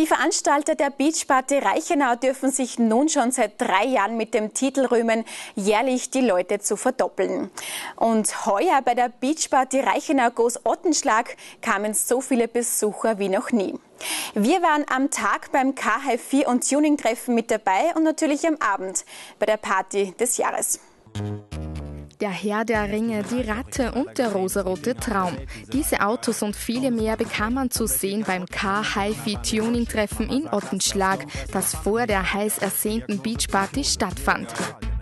Die Veranstalter der Beachparty Reichenau dürfen sich nun schon seit drei Jahren mit dem Titel rühmen, jährlich die Leute zu verdoppeln. Und heuer bei der Beachparty Reichenau Goes Ottenschlag kamen so viele Besucher wie noch nie. Wir waren am Tag beim KH4 und Tuning-Treffen mit dabei und natürlich am Abend bei der Party des Jahres. Der Herr der Ringe, die Ratte und der rosarote Traum. Diese Autos und viele mehr bekam man zu sehen beim Car Hi-Fi Tuning Treffen in Ottenschlag, das vor der heiß ersehnten Beachparty stattfand.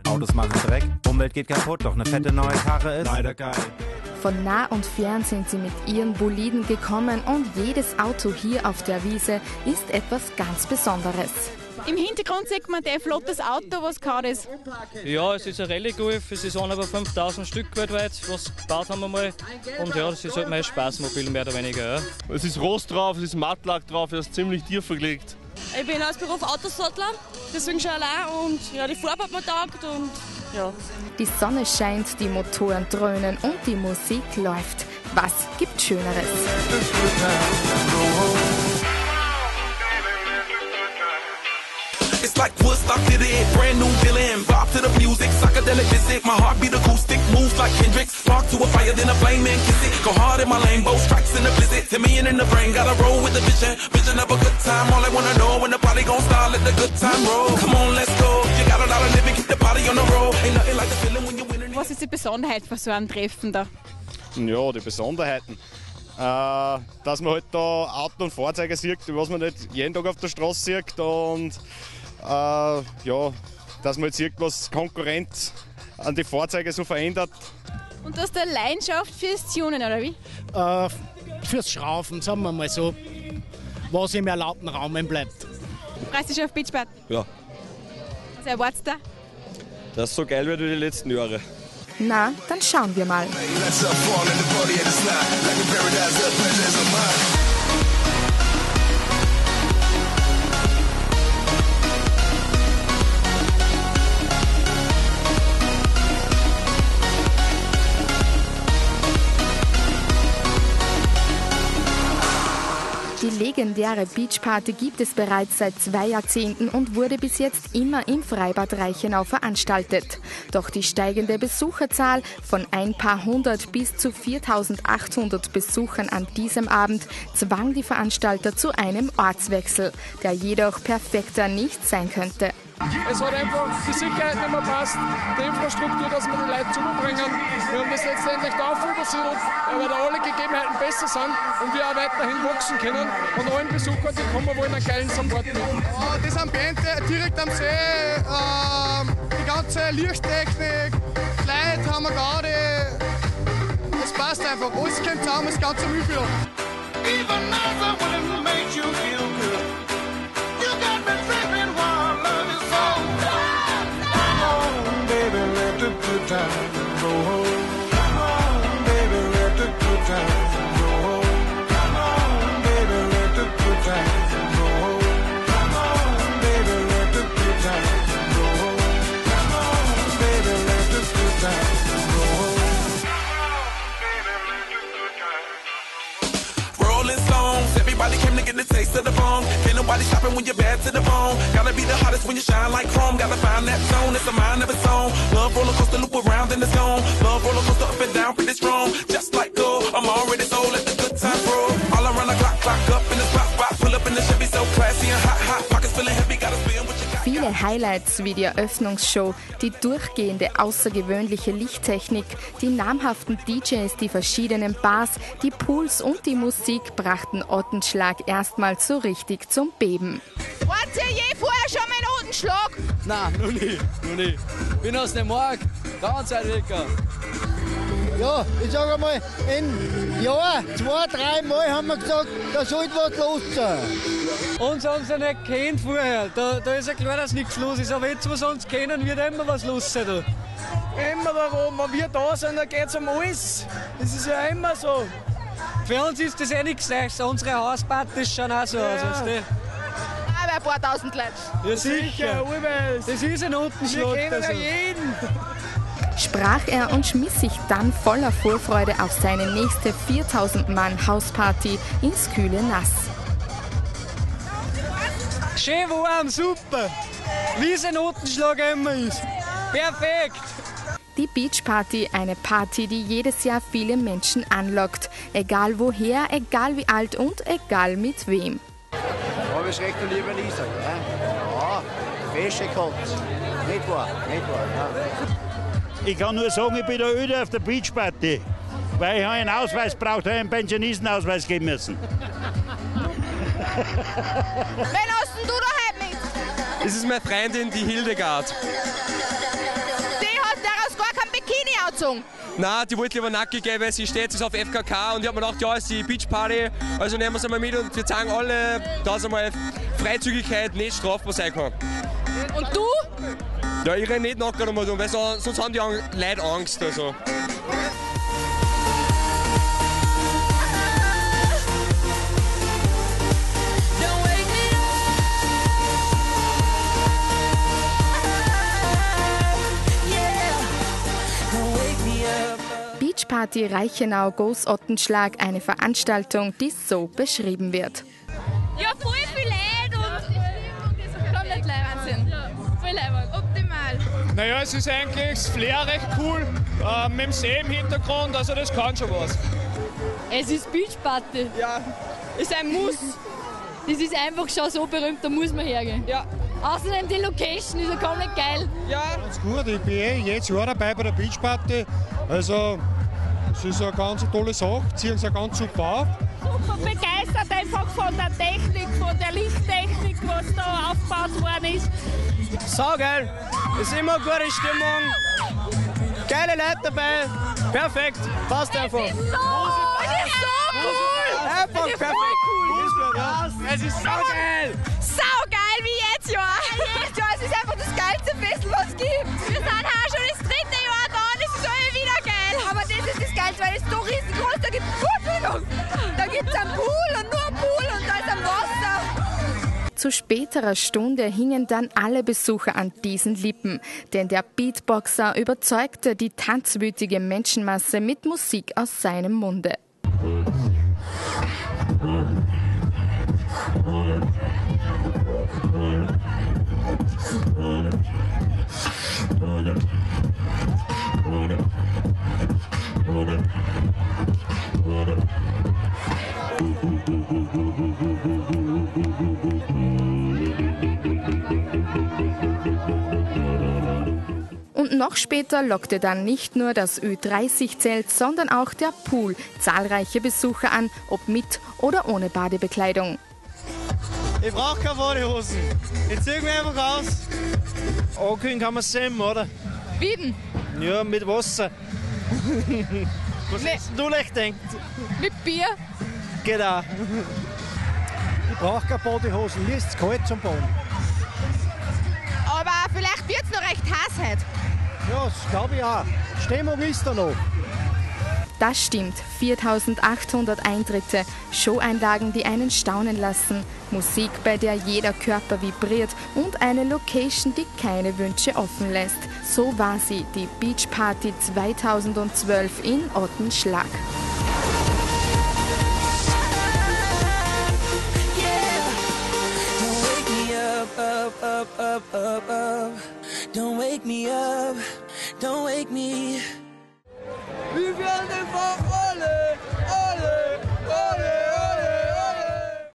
Autos machen Dreck, Umwelt geht kaputt, doch eine fette neue Karre ist leider geil. Von nah und fern sind sie mit ihren Boliden gekommen und jedes Auto hier auf der Wiese ist etwas ganz Besonderes. Im Hintergrund sieht man ein flottes Auto, was kann das? Ja, es ist ein Rallye-Golf, es ist einer über 5000 Stück weltweit, was gebaut haben wir mal. Und ja, das ist halt mein Spaßmobil, mehr oder weniger. Ja. Es ist Rost drauf, es ist Mattlack drauf, er ist ziemlich tief verlegt. Ich bin als Beruf Autosattler, deswegen schon allein und ja, die Farbe hat mir taugt und ja. Die Sonne scheint, die Motoren dröhnen und die Musik läuft. Was gibt Schöneres? Like Woodstock to the brand new villain. Bob to the music, psychedelic visit. My heartbeat acoustic, moves like Kendrick. Spark to a fire, then a flame and kiss it. Go hard in my lane, both strikes in the blizzard. Ten million in the brain, gotta roll with the vision. Vision of a good time, all I wanna know when the party gon' start, let the good time roll. Come on, let's go. You got a lot of living, keep the party on the road. Ain't nothing like the feeling when you're winning. Was ist die Besonderheit von so einem Treffen da? Ja, die Besonderheiten. Äh, dass man halt da Auto und Fahrzeuge sieht, was man nicht jeden Tag auf der Straße sieht und äh, ja, dass man jetzt sieht, was Konkurrenz an die Fahrzeuge so verändert. Und du hast eine Leidenschaft fürs Tunen, oder wie? Äh, fürs Schraufen, sagen wir mal so, was im erlaubten Rahmen bleibt. Freust du dich auf Beachbad? Ja. Was erwartest du? Dass es so geil wird wie die letzten Jahre. Na, dann schauen wir mal. Legendäre Beachparty gibt es bereits seit zwei Jahrzehnten und wurde bis jetzt immer im Freibad Reichenau veranstaltet. Doch die steigende Besucherzahl von ein paar hundert bis zu 4800 Besuchern an diesem Abend zwang die Veranstalter zu einem Ortswechsel, der jedoch perfekter nicht sein könnte. Es hat einfach die Sicherheit nicht mehr passt, die Infrastruktur, dass wir die Leute zubringen. Wir haben das letztendlich darauf übersiedelt, weil da alle Gegebenheiten besser sind und wir auch weiterhin wachsen können und allen Besuchern, die kommen wollen, einen geilen Support bieten. Das Ambiente direkt am See, äh, die ganze Lichttechnik, die Leute haben wir gerade. Es passt einfach, alles kommt zusammen, das ganze Mühlviertel. Even nicer when it makes you feel the good the taste of the bone. Can't nobody shopping when you're bad to the bone. Gotta be the hottest when you shine like chrome. Gotta find that zone, it's a mind of its own. Love roller coaster loop around in the zone. Love roller coaster up and down, pretty strong. Just like gold, I'm already sold. at the good time Viele Highlights wie die Eröffnungsshow, die durchgehende außergewöhnliche Lichttechnik, die namhaften DJs, die verschiedenen Bars, die Pools und die Musik brachten Ottenschlag erstmals so richtig zum Beben. Wart ihr je vorher schon mal in Odenschlag? Nein, noch nie, noch nie. Bin aus dem Markt, ganz weit weg. Ja, ich sage einmal, in Jahr, zwei, drei Mal haben wir gesagt, da sollte was los sein. Uns haben sie nicht kennt vorher. Da, da ist ja klar, dass nichts los ist. Aber jetzt, wo sie uns kennen, wird immer was los sein. Da. Immer warum, wenn wir da sind, dann geht es um alles. Das ist ja immer so. Für uns ist das eh nichts Neues. Unsere Hauspartys schauen auch so aus. weißt du? Aber ein paar tausend Leute. Ja, sicher. Urwärts. Das ist ein Wir Untenschlag. kennen ja jeden. Sprach er und schmiss sich dann voller Vorfreude auf seine nächste 4000 Mann Hausparty ins kühle Nass. Schön warm, super. Wie es ein Notenschlag immer ist. Perfekt. Die Beachparty, eine Party, die jedes Jahr viele Menschen anlockt. Egal woher, egal wie alt und egal mit wem. Habe ich recht, lieber Lisa? Ja, Fische gehabt. Nicht wahr, nicht wahr, ja. Ich kann nur sagen, ich bin der Öde auf der Beachparty. Weil ich einen Ausweis braucht, habe einen Pensionistenausweis geben müssen. Wen hast denn du daheim mit? Das ist meine Freundin, die Hildegard. Die hat daraus gar kein Bikini angezogen. Nein, die wollte lieber nackig gehen, weil sie steht jetzt auf FKK und ich habe mir gedacht, ja, ist die Beachparty, also nehmen wir sie mal mit und wir zeigen alle, dass einmal Freizügigkeit nicht strafbar sein kann. Und du? Ja, ich renne nicht nackt einmal um, weil sonst sonst haben die Leute Angst. Also. Beachparty Reichenau Goes Ottenschlag, eine Veranstaltung, die so beschrieben wird. Ja, voll viel und komplett Wahnsinn. Voll leibend. Optimal. Naja, es ist eigentlich das Flair recht cool, äh, mit dem See im Hintergrund, also das kann schon was. Es ist Beachparty. Ja. Ist ein Muss. Das ist einfach schon so berühmt, da muss man hergehen. Ja. Außerdem die Location ist ja komplett geil. Ja. Ganz gut, ich bin eh jedes Jahr dabei bei der Beachparty. Also, es ist eine ganz tolle Sache, ziehen sie ganz super auf. super begeistert einfach von der Technik, von der Lichttechnik, was da aufgebaut worden ist. Saugeil, ist immer gute Stimmung, geile Leute dabei, perfekt, passt einfach. So, es ist so cool. Einfach es ist perfekt. cool. Es ist saugeil. Saugeil wie jedes Jahr. jedes Jahr, es ist einfach das geilste Festival, was es gibt. Wir sind auch schon das dritte Jahr da und es ist immer wieder geil. Aber das ist das Geilste, weil es ist so riesengroß, da gibt es, Entschuldigung, da gibt es einen Pool und Zu späterer Stunde hingen dann alle Besucher an diesen Lippen, denn der Beatboxer überzeugte die tanzwütige Menschenmasse mit Musik aus seinem Munde. Noch später lockte dann nicht nur das Ü30-Zelt, sondern auch der Pool zahlreiche Besucher an, ob mit oder ohne Badebekleidung. Ich brauche keine Badehosen. Ich zieh mich einfach aus. Ankühlen kann man sehen, oder? Wie denn? Ja, mit Wasser. Was Nee. hast du leicht denkt? Mit Bier? Genau. Ich brauche keine Bodyhosen, mir ist es kalt zum Baden. Aber vielleicht wird es noch recht heiß heute. Ja, das glaube ich auch. Stimmung ist da noch. Das stimmt, 4800 Eintritte, Showeinlagen, die einen staunen lassen, Musik, bei der jeder Körper vibriert und eine Location, die keine Wünsche offen lässt. So war sie, die Beach Party 2012 in Ottenschlag. Don't wake me up, take me